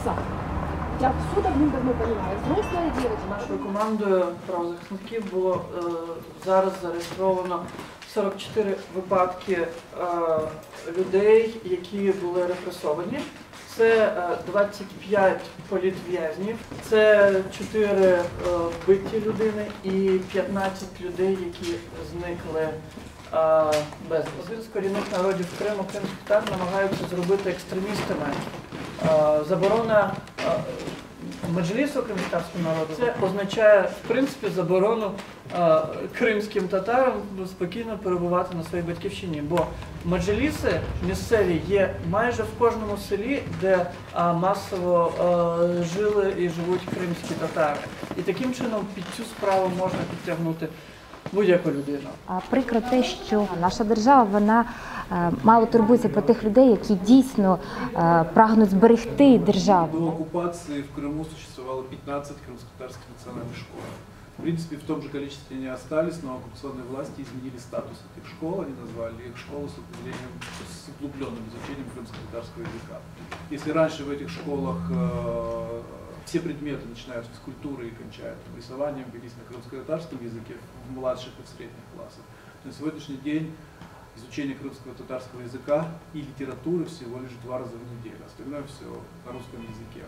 Оксана, я все давным-давно понимаю. Взрослая девочка. Нашою командою правозахисників було е, зараз зареєстровано 44 випадки е, людей, які були репресовані. Це е, 25 політв'язнів, це 4 е, вбиті людини і 15 людей, які зникли е, безвісти. Один з корінних народів Криму, кримських татар, намагаються зробити екстремістами. Заборона Меджлісу кримського народу це означає в принципі заборону кримським татарам спокійно перебувати на своїй батьківщині. Бо меджліси місцеві є майже в кожному селі, де масово жили і живуть кримські татари. І таким чином під цю справу можна підтягнути будь-яку людину. А прикро те, що наша держава вона е, мало турбується про тих людей, які дійсно е, прагнуть зберегти До державу. оккупации в Крыму существовало 15 крымско-татарских национальных школ. В принципе, в том же количестве они остались, но оккупационные власти изменили статус этих школ, они назвали их школы с углублением, с углубленным изучением крымско-татарского языка. Если раньше в этих школах э, все предметы, начиная с физкультуры и кончая там, рисованием, велись на крымско-татарском языке в младших и в средних классах, на сегодняшний день изучение крымского татарского языка и литературы всего лишь два раза в неделю. Остальное все на русском языке.